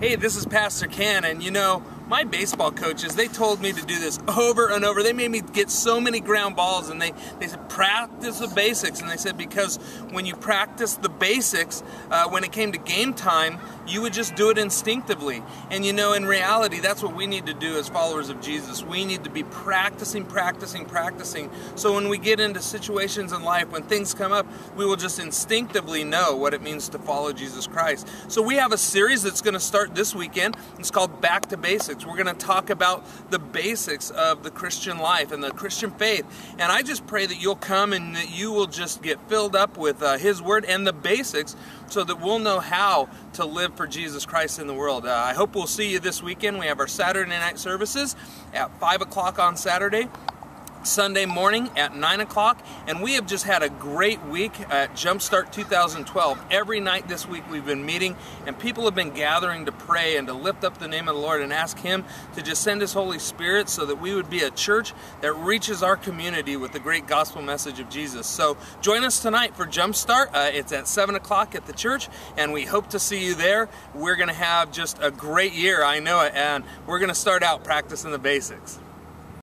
Hey, this is Pastor Ken, and you know, my baseball coaches, they told me to do this over and over. They made me get so many ground balls, and they, they said, practice the basics. And they said, because when you practice the basics, uh, when it came to game time, you would just do it instinctively. And you know, in reality, that's what we need to do as followers of Jesus. We need to be practicing, practicing, practicing. So when we get into situations in life, when things come up, we will just instinctively know what it means to follow Jesus Christ. So we have a series that's going to start this weekend. It's called Back to Basics. We're going to talk about the basics of the Christian life and the Christian faith. And I just pray that you'll come and that you will just get filled up with uh, His Word and the basics so that we'll know how to live for Jesus Christ in the world. Uh, I hope we'll see you this weekend. We have our Saturday night services at 5 o'clock on Saturday. Sunday morning at 9 o'clock, and we have just had a great week at Jumpstart 2012. Every night this week we've been meeting, and people have been gathering to pray and to lift up the name of the Lord and ask Him to just send His Holy Spirit so that we would be a church that reaches our community with the great gospel message of Jesus. So join us tonight for Jumpstart. Uh, it's at 7 o'clock at the church, and we hope to see you there. We're going to have just a great year, I know it, and we're going to start out practicing the basics.